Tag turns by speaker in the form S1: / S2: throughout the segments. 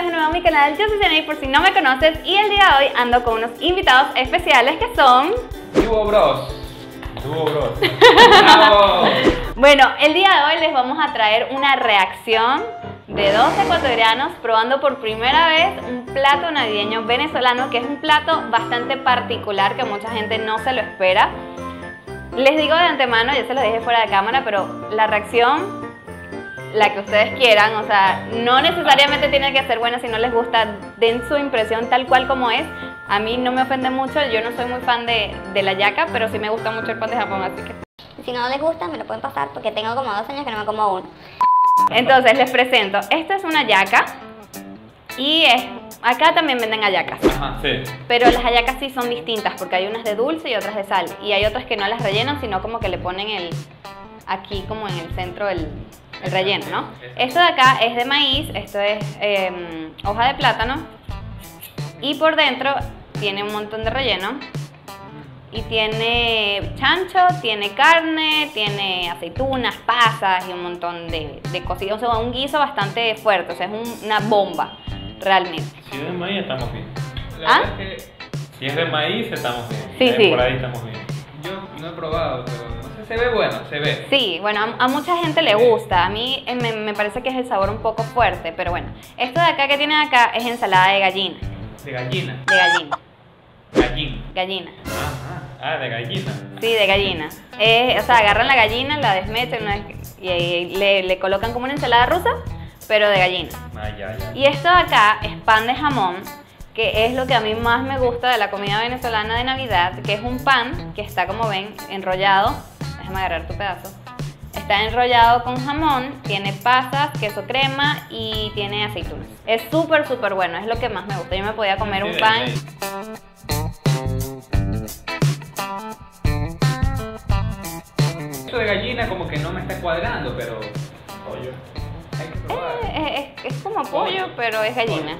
S1: bienvenidos de nuevo a mi canal. Yo soy Jenny por si no me conoces y el día de hoy ando con unos invitados especiales que son...
S2: Dúo Bros. Dúo Bros. ¡Bravo!
S1: Bueno, el día de hoy les vamos a traer una reacción de dos ecuatorianos probando por primera vez un plato navideño venezolano que es un plato bastante particular que mucha gente no se lo espera. Les digo de antemano, ya se lo dije fuera de cámara, pero la reacción la que ustedes quieran, o sea, no necesariamente tiene que ser buena si no les gusta, den su impresión tal cual como es. A mí no me ofende mucho, yo no soy muy fan de, de la yaca, pero sí me gusta mucho el pan de Japón, así que...
S3: Si no les gusta, me lo pueden pasar porque tengo como dos años que no me como uno.
S1: Entonces les presento, esta es una yaca y es, acá también venden hallacas.
S2: Ajá, sí.
S1: Pero las hallacas sí son distintas porque hay unas de dulce y otras de sal. Y hay otras que no las rellenan, sino como que le ponen el aquí como en el centro el, el relleno, ¿no? Esto de acá es de maíz, esto es eh, hoja de plátano y por dentro tiene un montón de relleno y tiene chancho, tiene carne, tiene aceitunas, pasas y un montón de, de cositas. O sea, un guiso bastante fuerte, o sea, es un- una bomba realmente.
S4: Si es de maíz, estamos bien.
S2: La
S1: ¿Ah?
S2: es que
S4: Si es de maíz, estamos bien.
S1: Sí,
S4: Eh,
S1: sí.
S4: Por ahí estamos bien.
S2: yo no he probado, pero se ve bueno, se ve.
S1: Sí, bueno, a, a mucha gente le gusta. A mí eh, me, me parece que es el sabor un poco fuerte, pero bueno. Esto de acá que tienen acá es ensalada de gallina.
S2: De gallina.
S1: De gallina.
S2: Gallín.
S1: Gallina.
S2: Ajá.
S4: Ah, de gallina.
S1: Sí, de gallina. Eh, o sea, agarran la gallina, la desmeten y, y le, le colocan como una ensalada rusa, pero de gallina.
S4: Ah, ya, ya.
S1: Y esto de acá es pan de jamón, que es lo que a mí más me gusta de la comida venezolana de Navidad, que es un pan que está, como ven, enrollado. Déjame agarrar tu pedazo. Está enrollado con jamón, tiene pasas, queso crema y tiene aceitunas. Es súper, súper bueno, es lo que más me gusta. Yo me podía comer un pan.
S2: Eso de gallina como que no me está cuadrando, pero
S4: Pollo.
S2: hay que probar.
S1: Eh, es, es como pollo, pero es gallina.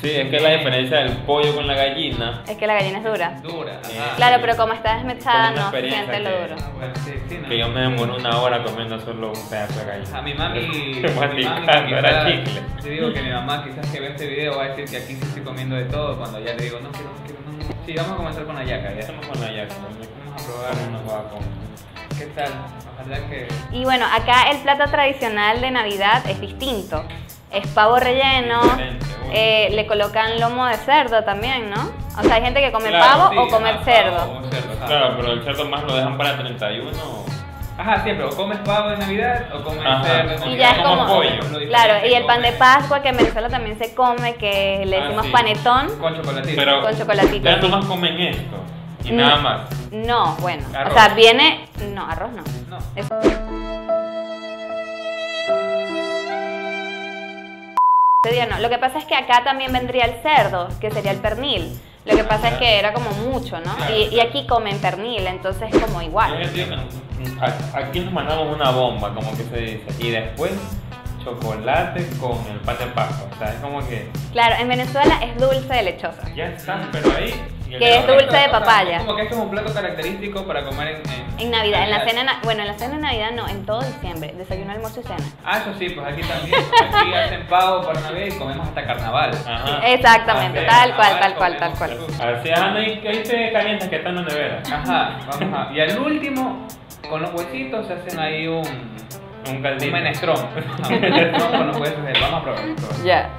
S4: Sí, es que la diferencia del pollo con la gallina.
S1: Es que la gallina es dura.
S2: Dura.
S4: Sí.
S2: Ajá.
S1: Claro, pero como está desmechada
S4: una
S1: no se siente lo duro.
S2: Ah, bueno, sí, sí, no.
S4: Que yo me demoro una hora comiendo solo un pedazo de gallina.
S2: A mi mami, mi
S4: era
S2: quizás-
S4: chicle.
S2: Te digo que mi mamá quizás que ve este video va a decir que aquí sí estoy comiendo de todo cuando ya le digo no quiero, no quiero, no, no. Sí, vamos a comenzar con la yaca ya.
S4: Hacemos con la yaca.
S2: Vamos a probar.
S4: A probar con.
S2: ¿Qué tal? Ojalá que...
S1: Y bueno, acá el plato tradicional de Navidad es distinto. Es pavo relleno,
S4: Diferente.
S1: Eh, le colocan lomo de cerdo también, ¿no? O sea, hay gente que come
S4: Claro,
S1: pavo
S2: sí,
S1: o comer
S2: ajá,
S1: cerdo.
S2: pavo o cerdo, ajá.
S4: Claro, pero el cerdo más lo dejan para 31.
S2: Ajá, siempre, o comes pavo en Navidad o comes
S4: Ajá.
S2: cerdo en
S1: Y ya es como,
S4: pollo.
S1: claro, y el pan de Pascua que en Venezuela también se come, que le
S4: Ah,
S1: decimos
S4: sí.
S1: panetón.
S2: Con chocolatito.
S4: Pero
S1: Con chocolatito,
S4: Ya nomás comen esto. Y nada más.
S1: No, bueno, o sea, viene, no, arroz no.
S2: No.
S1: Es- no. Lo que pasa es que acá también vendría el cerdo, que sería el pernil. Lo que pasa es que era como mucho, ¿no?
S4: Claro.
S1: Y, y aquí comen pernil, entonces es como igual.
S4: Aquí nos mandamos una bomba, como que se dice. Y después chocolate con el pan de Pascua. O sea, es como que
S1: Claro, en Venezuela es dulce de lechosa.
S4: ya están, pero ahí.
S1: Que es dulce de papaya.
S2: Como que esto es un plato característico para comer en... En,
S1: En Navidad, en la cena, na- bueno, en la cena de Navidad no, en todo diciembre, desayuno, almuerzo y cena.
S2: Ah, eso sí, pues aquí también. Aquí hacen pavo para Navidad y comemos hasta carnaval.
S4: Ajá.
S1: Exactamente, tal cual,
S2: ah,
S1: tal cual, tal cual.
S4: Así, ah, no, ahí, ahí te calientas que están en la nevera.
S2: Ajá, vamos a... Y al último, con los huesitos se hacen ahí un...
S4: Un
S2: Un
S4: caldito.
S2: menestrón. un menestrón con los huesos. de- Vamos a probar. vamos a probar.
S1: Ya.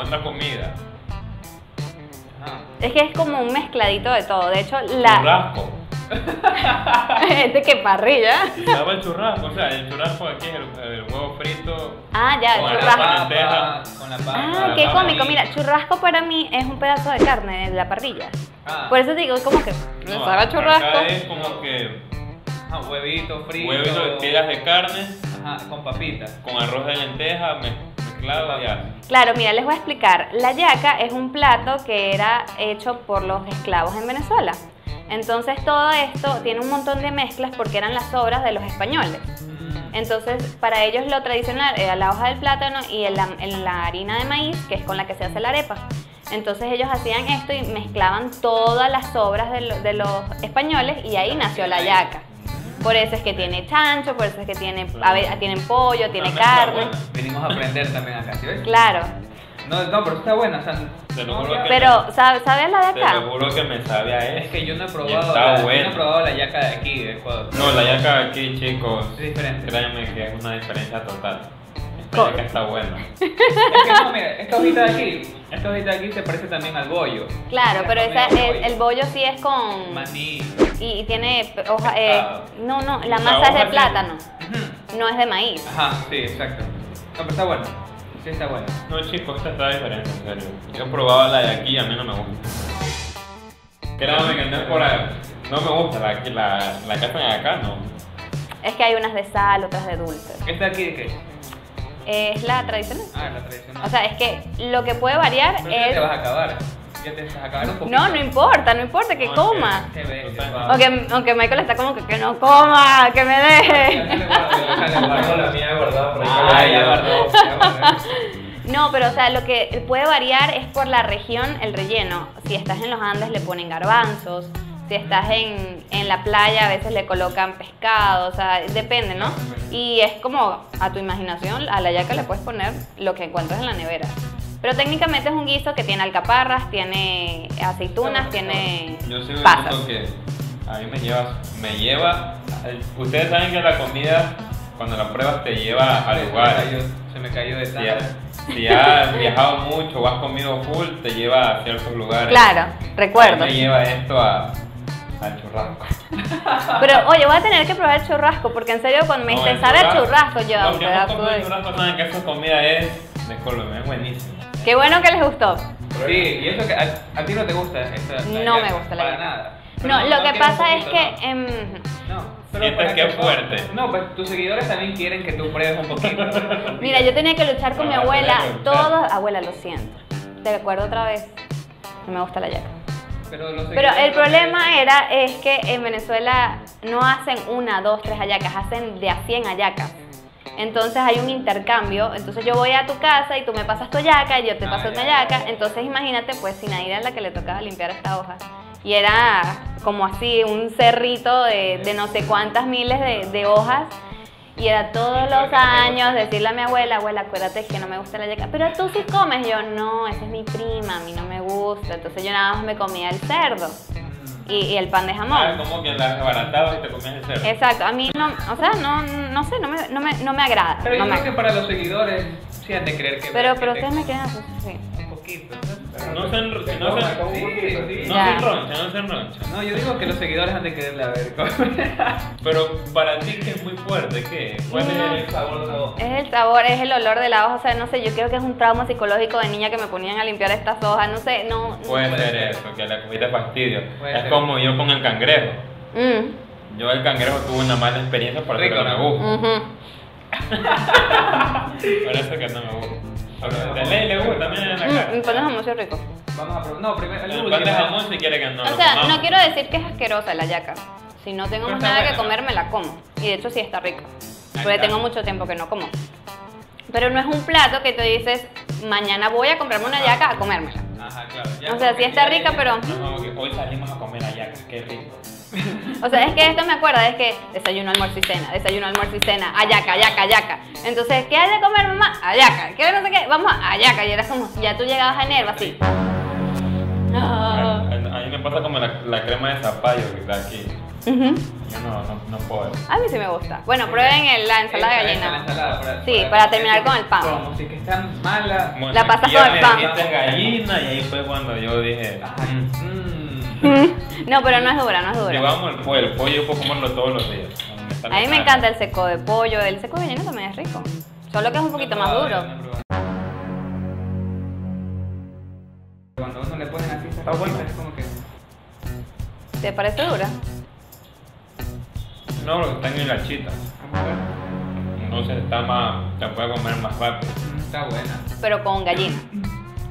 S4: En otra comida.
S2: Ajá.
S1: Es que es como un mezcladito de todo. De hecho, la.
S4: Churrasco.
S1: ¿Este qué parrilla?
S4: Y estaba el churrasco, o sea, el churrasco aquí es el, el huevo frito.
S1: Ah, ya,
S4: Con la
S1: churrasco.
S4: Papa,
S2: con la papa.
S1: Ah,
S4: la
S1: qué
S4: papa
S1: cómico.
S4: y-
S1: Mira, churrasco para mí es un pedazo de carne de la parrilla.
S2: Ah,
S1: Por eso te digo, como que
S4: No,
S1: sabe
S4: acá
S1: churrasco.
S4: es como que
S2: ajá, huevito frito.
S4: huevito, tiras de carne
S2: Ajá, con papitas.
S4: con arroz de lenteja mezclado ya.
S1: Claro, mira, les voy a explicar. La yaca es un plato que era hecho por los esclavos en Venezuela. Entonces todo esto tiene un montón de mezclas porque eran las obras de los españoles.
S2: Mm.
S1: Entonces, para ellos lo tradicional era la hoja del plátano y en la, la harina de maíz, que es con la que se hace la arepa. Entonces ellos hacían esto y mezclaban todas las obras de, lo- de los españoles y ahí nació la yaca. Por eso es que tiene chancho, por eso es que tiene, a ver, tienen pollo, tiene carne.
S4: buena.
S2: Venimos a aprender también acá, ¿sí ves?
S1: Claro.
S2: No, no, pero está buena, o sea,
S4: Te lo juro que-
S1: Pero, ¿sabes sabe la de
S4: Te
S1: acá?
S4: lo juro que me sabe a
S2: es que yo no he probado,
S4: está
S2: la, yo no
S4: bueno.
S2: he probado la yaca de aquí, de Ecuador.
S4: No, la yaca aquí, chicos,
S2: Es diferente.
S4: créanme que es una diferencia total. Está buena.
S2: Es que no, mira, esta hojita de aquí, esta hojita de aquí se parece también al bollo.
S1: Claro, pero esa, el, el bollo sí es con...
S2: Maní.
S1: Y, y tiene hoja... eh, no, no, la
S4: La
S1: masa es de
S4: sí.
S1: plátano, no es de maíz.
S2: Ajá, sí, exacto. No, pero está bueno. Sí, está bueno.
S4: No, chicos, esta está diferente, en serio. Yo he probado la de aquí y a mí no me gusta. Créanme que no es por la- No me gusta la, la, la que hacen acá, no.
S1: Es que hay unas de sal, otras de dulce.
S2: ¿Esta de aquí de qué?
S1: Es la tradicional.
S2: Ah, la tradicional.
S1: O sea, es que lo que puede variar
S2: pero ya
S1: es...
S2: te vas a acabar. Ya te vas a acabar un poquito.
S1: No, no importa, no importa que
S4: No,
S1: coma.
S2: Bello,
S4: Total.
S2: guau.
S1: Aunque, aunque Michael está como que, que no coma, que me deje. No, pero o sea, lo que puede variar es por la región el relleno. Si estás en los Andes le ponen garbanzos, si estás en, en la playa a veces le colocan pescado, o sea, depende, ¿no? Y es como a tu imaginación, a la yaca le puedes poner lo que encuentres en la nevera. Pero técnicamente es un guiso que tiene alcaparras, tiene aceitunas, tiene
S4: Yo un
S1: pasas.
S4: que a mí me lleva, me lleva. Ustedes saben que la comida, cuando la pruebas, te lleva al lugar.
S2: Se me cayó de
S4: has, si has viajado mucho o has comido full, te lleva a ciertos lugares.
S1: Claro, recuerdo.
S4: me lleva esto a, al churrasco.
S1: Pero oye, voy a tener que probar el churrasco, porque en serio cuando me
S4: No,
S1: dicen
S4: el
S1: sabe a churrasco, yo
S4: comido
S1: de...
S4: churrasco saben que esa comida es, discúlpeme, es buenísima.
S1: Qué bueno que les gustó.
S2: Sí, y eso que a, a ti no te gusta esa la
S1: No me gusta la
S2: para
S1: yaca.
S2: nada. Pero
S1: No, lo que pasa
S2: un
S1: es
S2: poquito,
S1: que... em,
S2: No, no pero
S4: Sientes que es fuerte.
S2: No, pues tus seguidores también quieren que tú pruebes un poquito.
S1: Mira, yo tenía que luchar con mi
S4: Ah,
S1: abuela. Todos, abuela, lo siento. Te acuerdo otra vez. No me gusta la yaca.
S2: Pero, los
S1: Pero el problema era es que en Venezuela no hacen una, dos, tres hallacas, hacen de a 100 hallacas. Entonces hay un intercambio. Entonces yo voy a tu casa y tú me pasas tu yaca y yo te
S2: Ah,
S1: paso yaca.
S2: ya.
S1: Entonces imagínate, pues Sinaíra era la que le tocaba limpiar esta hoja. Y era como así, un cerrito de, de no sé cuántas miles de, de hojas. Y era todos los
S2: no
S1: años decirle a mi abuela, abuela, acuérdate que no me gusta la yaca. Pero tú sí comes. Yo, no, esa es mi prima, a mí no me gusta. Entonces yo nada más me comía el cerdo y, y el pan de jamón.
S4: Ah, como que la y te comías el cerdo.
S1: Exacto, a mí no, o sea, no, no sé, no me, no me, no me agrada.
S2: Pero
S1: no
S2: yo
S1: me
S2: creo que para los seguidores sí han de creer que.
S1: Pero, pero
S2: te-
S1: ustedes me quieren hacer sufrir.
S2: Un poquito.
S4: No se, enro- si no se,
S2: Sí, sí.
S4: no
S1: Ya.
S4: se enroncha, no se enroncha.
S2: No, yo digo que los seguidores han de quererle a ver.
S4: Pero para ti que es muy fuerte, ¿qué? ¿Cuál
S1: No.
S4: es el sabor de la hoja?
S1: Es el sabor, es el olor de la hoja, o sea, no sé, yo creo que es un trauma psicológico de niña que me ponían a limpiar estas hojas, no sé, no. no.
S4: Puede ser eso, que la cogiste fastidio. Es
S2: ser.
S4: como yo con el cangrejo.
S1: Mm,
S4: Yo el cangrejo tuve una mala experiencia por no
S2: ¿no?
S4: gusta.
S1: ujú.
S4: Por eso que no me gusta. De ley le gusta también en la
S1: Mm,
S4: cara.
S1: pan de jamón sí es rico.
S2: Vamos a probar. No, primero. El,
S4: pan de jamón si quiere que no
S1: O sea, no quiero decir que es asquerosa la yaca. Si no tengo
S2: Pero
S1: más nada que
S2: ¿no?
S1: comer, me la como. Y de hecho sí está rica. Porque tengo mucho tiempo que no como. Pero no es un plato que tú dices, mañana voy a comprarme una yaca a comérmela.
S2: Ajá, claro.
S1: O sea, sí está
S2: ya-
S1: rica,
S2: ya-
S1: pero...
S4: No, que hoy salimos a comer ayacas, qué rico.
S1: O sea, es que esto me acuerda, es que desayuno, almuerzo y cena, desayuno, almuerzo y cena, ayaca, ayaca, ayaca. Entonces, ¿qué hay de comer, mamá? Ayaca. ¿Qué no sé qué? Vamos a ayaca. Y era como, ya tú llegabas a enero así.
S4: A,
S1: Ah.
S4: a- a mí me pasa como la, la crema de zapallo que está aquí. Yo no, no, no puedo.
S1: A mí sí me gusta. Bueno, prueben el- la ensalada de gallina.
S2: ensalada, para-
S1: Sí, para terminar con el pan.
S2: Como si que está mala.
S4: Bueno,
S1: La pasas con el pan.
S4: gallina y ahí fue cuando yo dije,
S2: Ajá.
S4: "Mm,
S2: Mm.
S1: No, pero no es dura, no es dura.
S4: llevamos el pollo, el pollo puedo comerlo todos los días.
S1: A mí me
S4: carne.
S1: encanta el seco de pollo, el seco de gallina también es rico. Solo que es un poquito más duro.
S2: Cuando uno le ponen así,
S4: Está bueno.
S2: es como que.
S1: ¿Te parece dura?
S4: No, porque está en
S2: ver.
S4: Entonces está más, se puede comer más rápido.
S2: Mm, Está buena.
S1: Pero con gallina.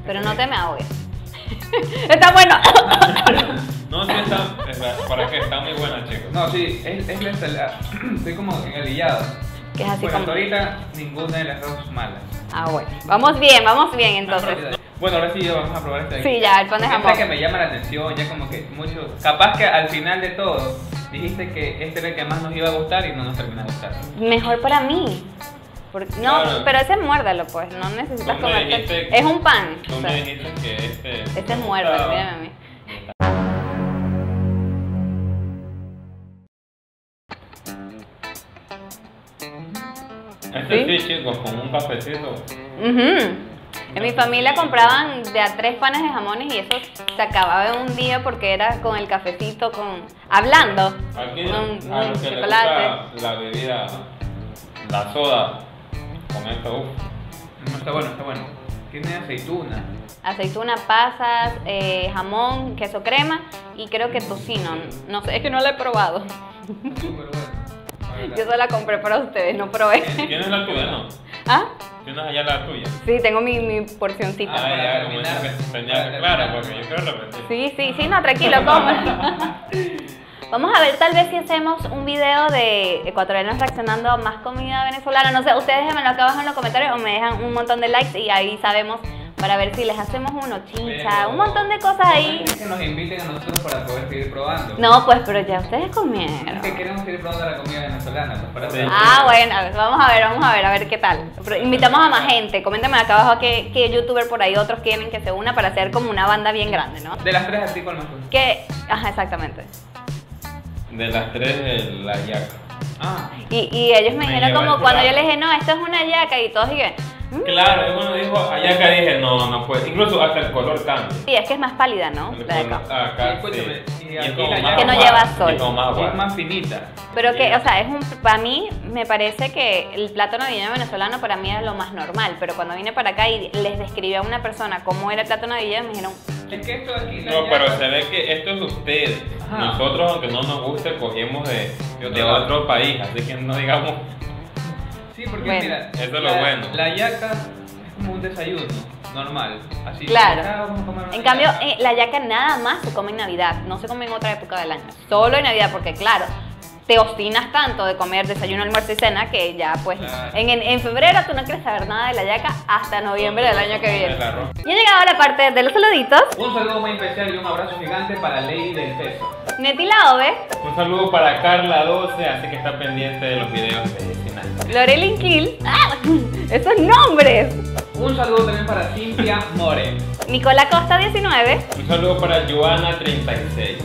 S1: Pero no te me ahogues. Está bueno.
S4: No, sí,
S2: es, es la ensalada. Estoy como engalillado.
S1: Que es así
S2: Bueno,
S1: como.
S2: hasta ahorita ninguna de las dos malas.
S1: Ah, bueno. Vamos bien, vamos bien entonces.
S2: Bueno, ahora sí ya vamos a probar este de.
S1: Sí, ya, el pan de jamón.
S2: Que me llama la atención, ya como que mucho. Capaz que al final de todo dijiste que este era el que más nos iba a gustar y no nos termina gustando.
S1: Mejor para mí. Porque- no,
S4: Claro.
S1: pero ese muérdalo, pues. No necesitas comerte.
S4: dijiste-
S1: Es un pan.
S4: Tú
S1: o sea,
S4: me dijiste que este...
S1: este es muérdalo, mírame a mí.
S4: Este
S1: ¿Sí?
S4: sí, chicos, con un cafecito.
S1: Ujú. En mi familia compraban de a tres panes de jamones y eso se acababa en un día porque era con el cafecito, con hablando,
S4: Aquí a
S1: un
S4: los que
S1: chocolate.
S4: gusta la bebida, la soda, con esto, uff.
S2: No, está bueno, está bueno. Tiene aceituna.
S1: aceituna, pasas, eh, jamón, queso crema y creo que tocino. No sé, es que no la he probado. Yo solo la compré para ustedes, no probé.
S4: ¿Tienes la tuya, no?
S1: ¿Ah?
S4: ¿Tienes allá la tuya?
S1: Sí, tengo mi, mi porcioncita.
S4: Ah, ya, como dice que tenía que, porque yo quiero repetir.
S1: Sí, sí, sí, no, tranquilo, come. Vamos a ver tal vez si hacemos un video de ecuatorianos reaccionando a más comida venezolana. No sé, ustedes déjenmelo acá abajo en los comentarios o me dejan un montón de likes y ahí sabemos para ver si les hacemos uno, chincha,
S2: Pero-
S1: un montón de cosas ahí.
S2: Es que nos inviten a nosotros para poder seguir probando.
S1: No, pues, pero ya ustedes
S2: Es
S1: comieron.
S2: que queremos seguir probando la comida venezolana, pues para
S4: Sí.
S1: Ah, bueno, a ver, vamos a ver, vamos a ver, a ver qué tal. Pero invitamos a más gente. Coméntame acá abajo qué, qué youtuber por ahí otros quieren que se una para hacer como una banda bien grande, ¿no?
S2: De las tres, ¿a ti cuál más?
S1: Que, ajá, exactamente.
S4: De las tres, la yaca.
S2: Ah,
S1: Y, y ellos me
S4: Me
S1: dijeron como cuando yo les dije, no, esto es una yaca y todos dijeron.
S4: Claro, y cuando dijo ayaca dije, no, no puede. Incluso hasta el color cambia.
S1: Sí, es que es más pálida, ¿no?
S4: El
S1: La de
S4: color-
S1: acá.
S4: Acá,
S2: Sí, y
S4: es como más
S1: Que no lleva sol.
S4: como más
S2: es más finita.
S1: Pero que, o sea, es un, para mí me parece que el plato navideño venezolano para mí era lo más normal, pero cuando vine para acá y les describí a una persona cómo era el plato navideño, me dijeron,
S2: Es que esto de aquí.
S4: No, pero se ve que esto es.
S2: Ajá.
S4: Nosotros, aunque no nos guste, cogimos de,
S2: De otro
S4: país. Así que no digamos.
S2: Sí, porque
S1: Bueno.
S2: mira,
S4: Eso es lo
S2: la,
S4: bueno.
S2: La yaca es como un desayuno normal. Así
S1: Claro.
S2: "Ah, vamos a comer una
S1: En cambio,
S2: yaca".
S1: eh, la yaca nada más se come en Navidad, no se come en otra época del año. Solo en Navidad, porque claro, te obstinas tanto de comer desayuno, almuerzo y cena que ya pues
S2: Claro.
S1: en, en, en febrero tú no quieres saber nada de la yaca hasta noviembre del año que viene. Y ha llegado la parte de los saluditos.
S2: Un saludo muy especial y un abrazo gigante para Lady del Peso.
S1: Neti Laove,
S4: Un saludo para Carla12, así que está pendiente de los videos de final.
S1: Lorelin Kill, ¡Ah! esos nombres.
S2: Un saludo también para Cintia More.
S1: Nicola Costa 19,
S4: Un saludo para Joana36.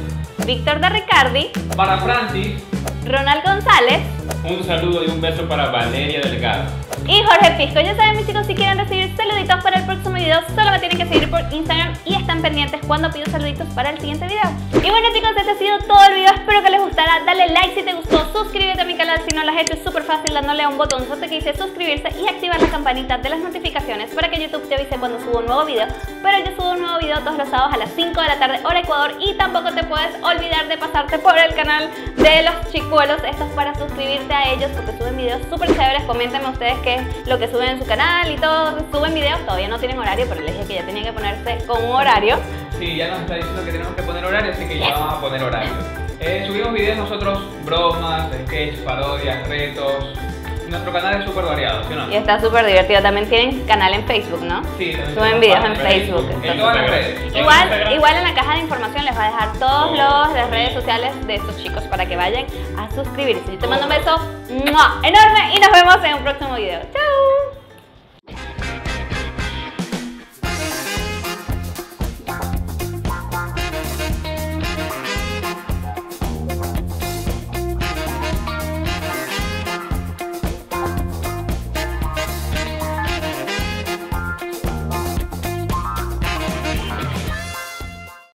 S1: Víctor de Ricardi,
S2: Para Francis.
S1: Ronald González
S4: Un saludo y un beso para Valeria Delgado.
S1: y Jorge Pisco. Ya saben mis chicos, si quieren recibir saluditos para el próximo video, solo me tienen que seguir por Instagram y están pendientes cuando pido saluditos para el siguiente video. Y bueno chicos, este ha sido todo el video, espero que les gustara. Dale like si te gustó, suscríbete a mi canal si no lo has hecho, es súper fácil dándole a un botonzote que dice suscribirse y activar la campanita de las notificaciones para que YouTube te avise cuando subo un nuevo video. Pero yo subo un nuevo video todos los sábados a las 5 de la tarde, hora Ecuador, y tampoco te puedes olvidar de pasarte por el canal de los chicuelos. Esto es para suscribirte a ellos porque suben videos súper chéveres. Coméntenme ustedes qué es lo que suben en su canal y todo. Suben videos, todavía no tienen horario, pero les dije que ya tenía que ponerse con un horario.
S2: Sí, ya nos está diciendo que tenemos que poner horario, así que ya vamos a poner horario. Eh, subimos videos nosotros, bromas, sketches, parodias, retos. Nuestro canal es súper variado, ¿sí o no?
S1: Y está súper divertido. También tienen canal en Facebook, ¿no?
S2: Sí, también
S1: Suben videos en Facebook.
S2: En
S1: entonces-
S2: todas las redes.
S1: Igual, igual en la caja de información les va a dejar todos los las redes sociales de estos chicos para que vayan a suscribirse. Yo te mando un beso ¡mua! enorme y nos vemos en un próximo video. ¡Chao!